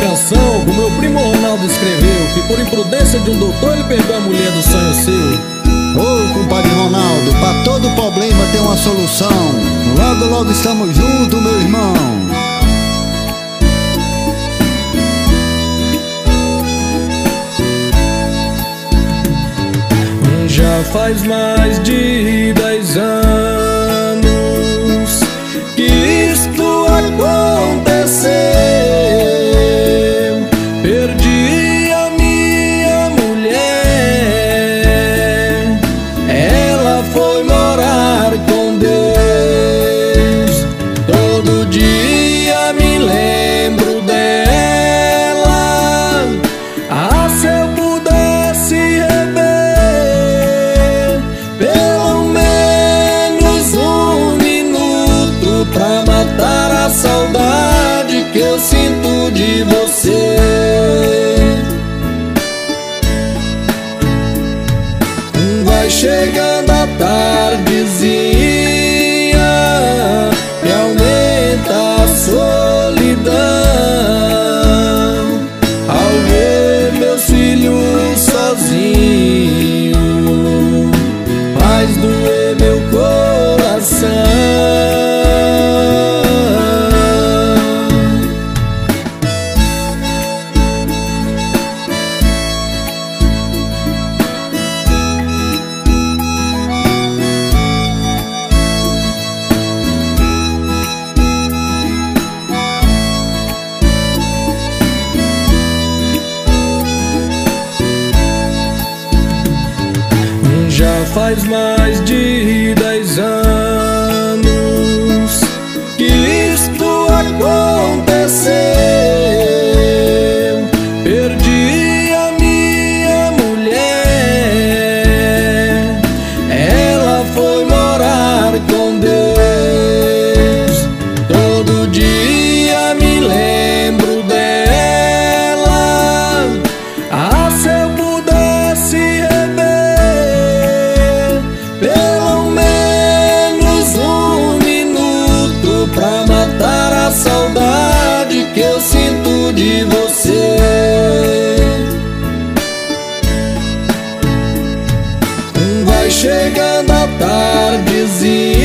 canção que o meu primo Ronaldo escreveu Que por imprudência de um doutor ele perdeu a mulher do sonho seu. Ô oh, compadre Ronaldo, pra todo problema tem uma solução. Logo, logo estamos juntos, meu irmão. Já faz mais de dez anos pra matar a saudade que eu sinto de você. Vai chegando a tardezinha e aumenta a solidão faz mais de chegando a tardezinha.